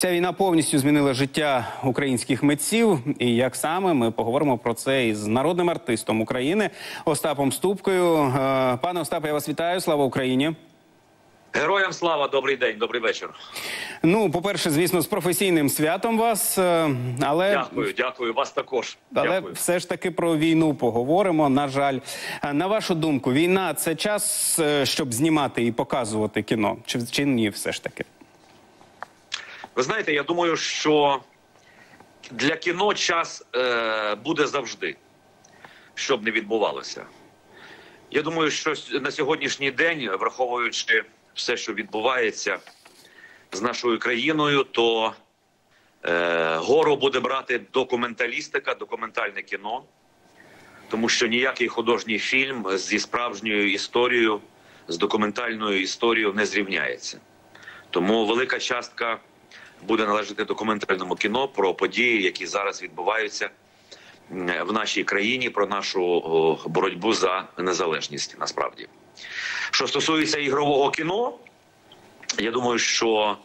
Ця війна повністю змінила життя українських митців. І як саме ми поговоримо про це із народним артистом України Остапом Ступкою. Е, Пане Остапе, я вас вітаю. Слава Україні! Героям слава, добрий день, добрий вечір. Ну, по-перше, звісно, з професійним святом вас, е, але Дякую, дякую. Вас також. але Дякую. все ж таки про війну поговоримо. На жаль, Е, на вашу думку, війна це час, щоб знімати і показувати кіно, чи, чи ні, все ж таки? Ви знаєте, я думаю, що для кіно час е, буде завжди, щоб не відбувалося. Я думаю, що на сьогоднішній день, враховуючи все, що відбувається з нашою країною, то е, гору буде брати документалістика, документальне кіно, тому що ніякий художній фільм зі справжньою історією, з документальною історією не зрівняється. Тому велика частка буде належати документальному кіно про події, які зараз відбуваються в нашій країні, про нашу боротьбу за незалежність. Насправді, що стосується ігрового кіно, я думаю, що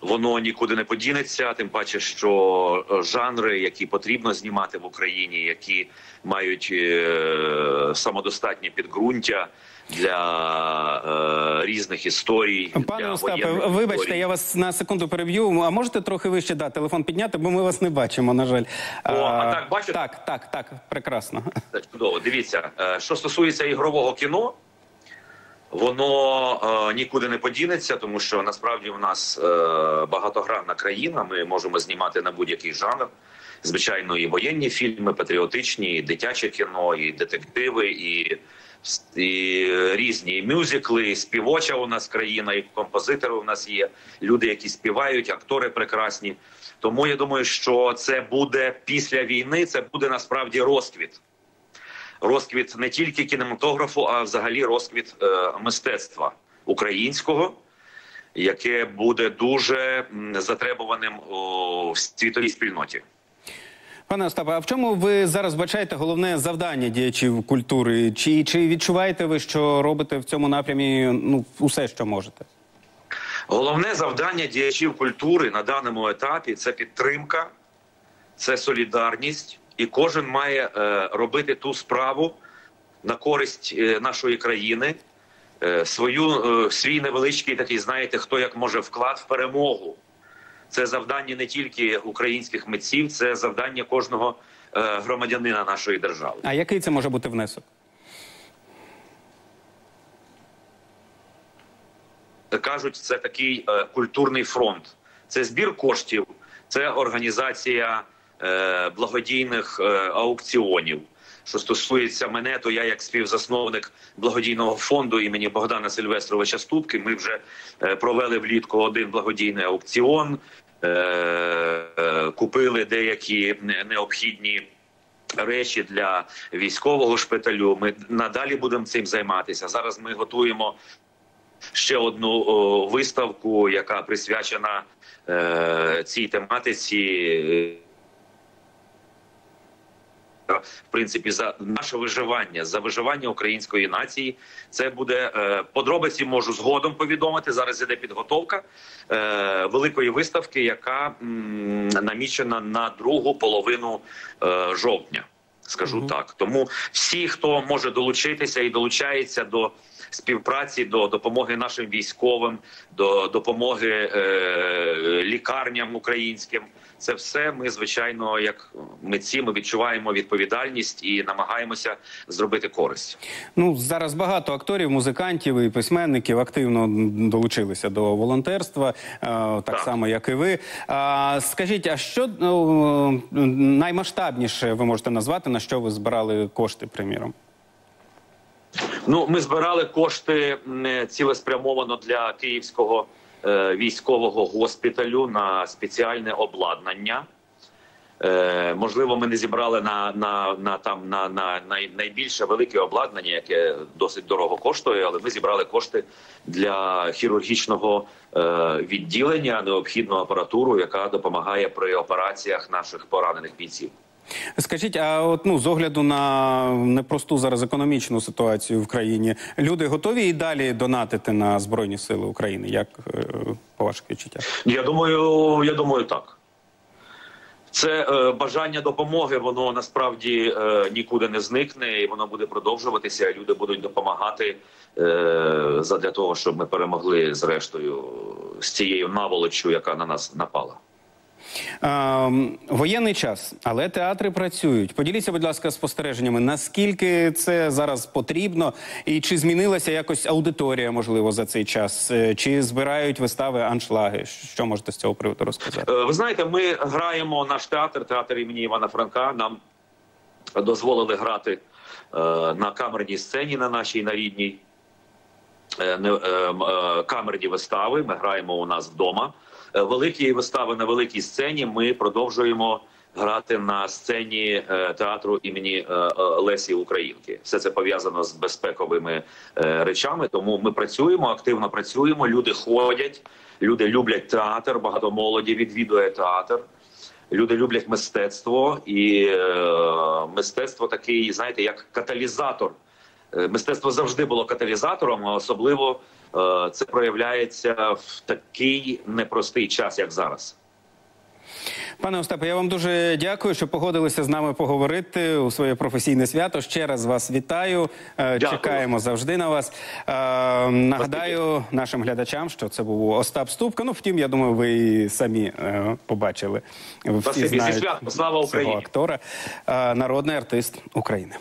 воно нікуди не подінеться, тим паче, що е, жанри, які потрібно знімати в Україні, які мають е, самодостатнє підґрунтя для е, різних історій, Пане для Остапе, вибачте, історій. я вас на секунду переб'ю. А можете трохи вище да, телефон підняти, бо ми вас не бачимо, на жаль. О, а так, бачите? Так, так, так, прекрасно. Чудово. Дивіться, е, що стосується ігрового кіно, воно е, нікуди не подінеться, тому що насправді в нас е, багатогранна країна. Ми можемо знімати на будь-який жанр. Звичайно, і воєнні фільми, патріотичні, і дитяче кіно, і детективи, і, і різні і мюзикли, і співоча у нас країна, і композитори у нас є. Люди, які співають, актори прекрасні. Тому я думаю, що це буде після війни, це буде насправді розквіт розквіт не тільки кінематографу, а взагалі розквіт е, мистецтва українського, яке буде дуже затребуваним в світовій спільноті. Пане Остапе, а в чому ви зараз бачаєте головне завдання діячів культури? Чи, чи відчуваєте ви, що робите в цьому напрямі ну, усе, що можете? Головне завдання діячів культури на даному етапі це підтримка, це солідарність, і кожен має е, робити ту справу на користь е, нашої країни, е, свою свій невеличкий такий, знаєте, хто як може вклад в перемогу. Це завдання не тільки українських митців, це завдання кожного громадянина нашої держави. А який це може бути внесок? кажуть, це такий культурний фронт. Це збір коштів, це організація благодійних е, аукціонів. Що стосується мене, то я як співзасновник благодійного фонду імені Богдана Сильвестровича Ступки. Ми вже е, провели влітку один благодійний аукціон, е, е, купили деякі необхідні речі для військового шпиталю. Ми надалі будемо цим займатися. Зараз ми готуємо ще одну виставку, яка присвячена е, цій тематиці. Е, В принципі, за наше виживання, за виживання української нації, це буде е, подробиці. Можу згодом повідомити. Зараз іде підготовка е, великої виставки, яка м, намічена на другу половину е, жовтня. Скажу Мгм. так. Тому всі, хто може долучитися і долучається до співпраці, до допомоги нашим військовим, до допомоги е, лікарням українським. Це все ми, звичайно, як митці, ми відчуваємо відповідальність і намагаємося зробити користь. Ну зараз багато акторів, музикантів і письменників активно долучилися до волонтерства, е, так, Так. само як і ви. А, скажіть, а що ну, наймасштабніше ви можете назвати на що ви збирали кошти, приміром? Ну, ми збирали кошти м, цілеспрямовано для київського е, військового госпіталю на спеціальне обладнання. Е, можливо, ми не зібрали на, на, на там на, на най, найбільше велике обладнання, яке досить дорого коштує, але ми зібрали кошти для хірургічного е, відділення, необхідну апаратуру, яка допомагає при операціях наших поранених бійців. Скажіть, а от ну з огляду на непросту зараз економічну ситуацію в країні, люди готові і далі донатити на збройні сили України? Як е, по ваших відчуттях? Я думаю, я думаю, так. Це е, бажання допомоги, воно насправді е, нікуди не зникне, і воно буде продовжуватися. Люди будуть допомагати е, задля того, щоб ми перемогли зрештою з цією наволоччю, яка на нас напала. Ем, воєнний час, але театри працюють. Поділіться, будь ласка, спостереженнями, наскільки це зараз потрібно, і чи змінилася якось аудиторія, можливо, за цей час? Е, Чи збирають вистави аншлаги? Що можете з цього приводу розказати? Е, Ви знаєте, ми граємо наш театр, театр імені Івана Франка. Нам дозволили грати е, на камерній сцені на нашій на рідній. Камерні вистави. Ми граємо у нас вдома. Е, Великі вистави на великій сцені. Ми продовжуємо грати на сцені е, театру імені е, Лесі Українки. Все це пов'язано з безпековими речами. Тому ми працюємо, активно працюємо. Люди ходять, люди люблять театр. Багато молоді відвідує театр. Люди люблять мистецтво, і мистецтво такий, знаєте, як каталізатор. Е, Мистецтво завжди було каталізатором, а особливо е, це проявляється в такий непростий час, як зараз. Пане Остапе, я вам дуже дякую, що погодилися з нами поговорити у своє професійне свято. Ще раз вас вітаю. Е, Дякую. Чекаємо завжди на вас. Нагадаю нашим глядачам, що це був Остап Ступка. Ну, втім, я думаю, ви і самі побачили. Всі. Зі знають святом. Слава цього Україні. актора. Е, Народний артист України.